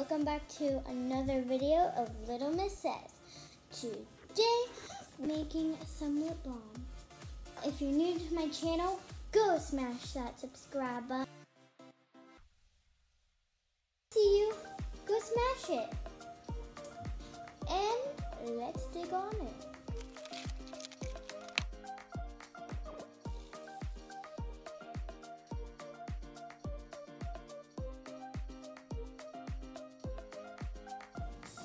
welcome back to another video of Little Miss Says. Today, making some lip balm. If you're new to my channel, go smash that subscribe button. See you, go smash it.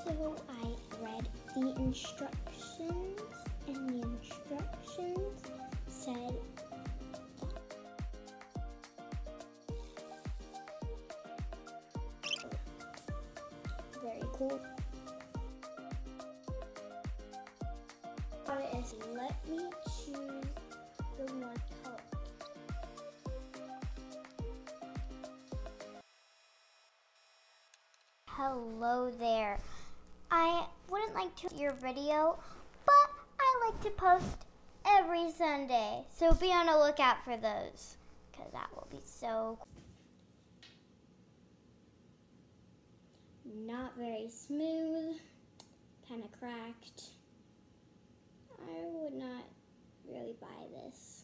So I read the instructions, and the instructions said very cool. Is let me choose the one color. Hello there. To your video, but I like to post every Sunday. So be on the lookout for those because that will be so. Not very smooth, kind of cracked. I would not really buy this.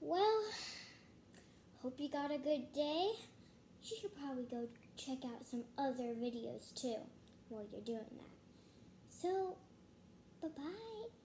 Well, hope you got a good day. You should probably go check out some other videos too while you're doing that. So, bye bye.